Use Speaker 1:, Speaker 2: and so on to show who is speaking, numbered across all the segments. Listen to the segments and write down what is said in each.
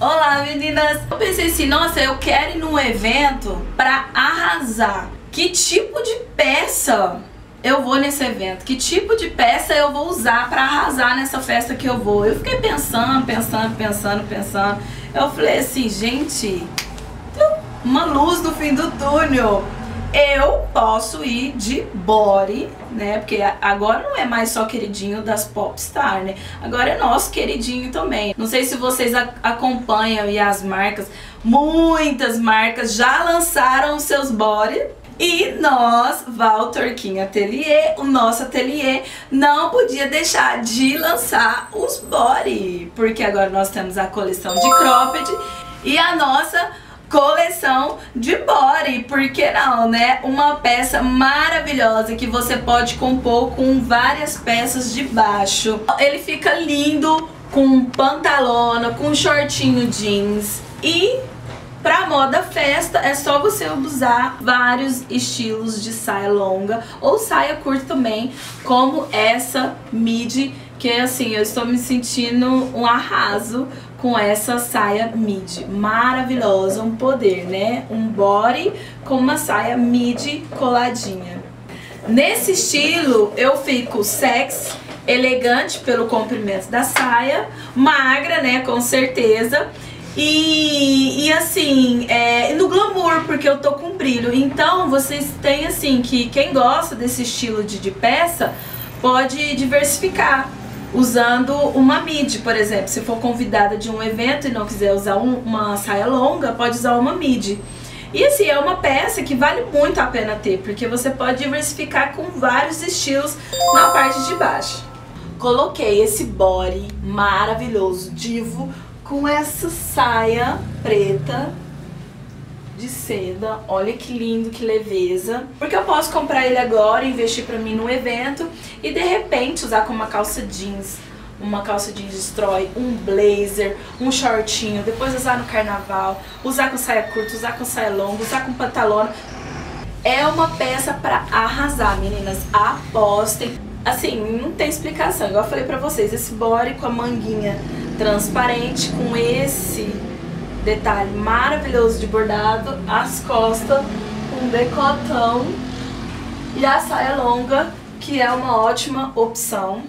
Speaker 1: Olá meninas! Eu pensei assim, nossa, eu quero ir num evento pra arrasar. Que tipo de peça eu vou nesse evento? Que tipo de peça eu vou usar pra arrasar nessa festa que eu vou? Eu fiquei pensando, pensando, pensando, pensando. Eu falei assim, gente, uma luz no fim do túnel eu posso ir de body, né? Porque agora não é mais só queridinho das popstar, né? Agora é nosso queridinho também. Não sei se vocês acompanham e as marcas, muitas marcas já lançaram seus body e nós, Walter King Atelier, o nosso ateliê, não podia deixar de lançar os body, porque agora nós temos a coleção de cropped e a nossa coleção de body, por que não, né? Uma peça maravilhosa que você pode compor com várias peças de baixo. Ele fica lindo com pantalona, com shortinho jeans e Pra moda festa é só você usar vários estilos de saia longa ou saia curta também, como essa midi, que assim, eu estou me sentindo um arraso com essa saia midi. Maravilhosa, um poder, né? Um body com uma saia midi coladinha. Nesse estilo eu fico sexy, elegante pelo comprimento da saia, magra, né, com certeza, e, e assim, é, no glamour, porque eu tô com brilho. Então vocês têm assim que quem gosta desse estilo de, de peça pode diversificar. Usando uma midi, por exemplo. Se for convidada de um evento e não quiser usar um, uma saia longa, pode usar uma midi. E assim, é uma peça que vale muito a pena ter, porque você pode diversificar com vários estilos na parte de baixo. Coloquei esse body maravilhoso, divo, com essa saia preta de seda. Olha que lindo, que leveza. Porque eu posso comprar ele agora, investir pra mim no evento e de repente usar com uma calça jeans. Uma calça jeans destrói, um blazer, um shortinho, depois usar no carnaval, usar com saia curta, usar com saia longa, usar com pantalona. É uma peça pra arrasar, meninas. Apostem. Assim, não tem explicação. Igual eu falei pra vocês, esse body com a manguinha transparente com esse detalhe maravilhoso de bordado, as costas com decotão e a saia longa, que é uma ótima opção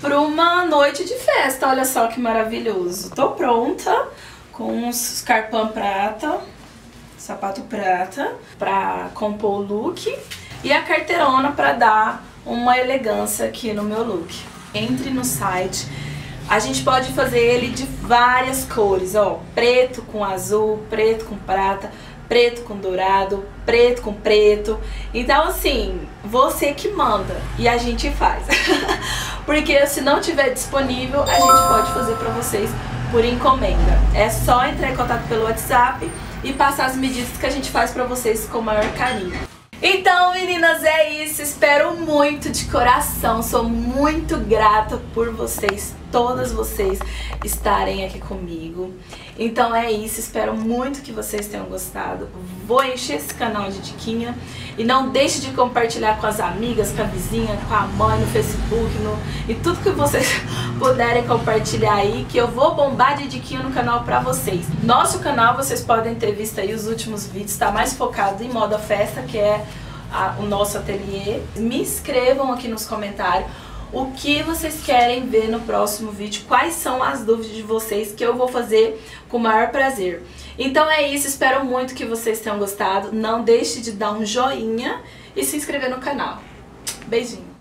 Speaker 1: para uma noite de festa. Olha só que maravilhoso. Tô pronta com os carpão prata, sapato prata, para compor o look e a carteirona para dar uma elegância aqui no meu look. Entre no site a gente pode fazer ele de várias cores, ó, preto com azul, preto com prata, preto com dourado, preto com preto. Então, assim, você que manda e a gente faz. Porque se não tiver disponível, a gente pode fazer para vocês por encomenda. É só entrar em contato pelo WhatsApp e passar as medidas que a gente faz para vocês com o maior carinho. Então, meninas, é isso. Espero muito de coração. Sou muito grata por vocês, todas vocês, estarem aqui comigo. Então é isso. Espero muito que vocês tenham gostado. Vou encher esse canal de diquinha. E não deixe de compartilhar com as amigas, com a vizinha, com a mãe, no Facebook, no... e tudo que vocês puderem compartilhar aí, que eu vou bombar de diquinha no canal pra vocês. Nosso canal, vocês podem ter visto aí os últimos vídeos, tá mais focado em moda festa, que é a, o nosso ateliê. Me inscrevam aqui nos comentários o que vocês querem ver no próximo vídeo, quais são as dúvidas de vocês que eu vou fazer com o maior prazer. Então é isso, espero muito que vocês tenham gostado. Não deixe de dar um joinha e se inscrever no canal. Beijinho!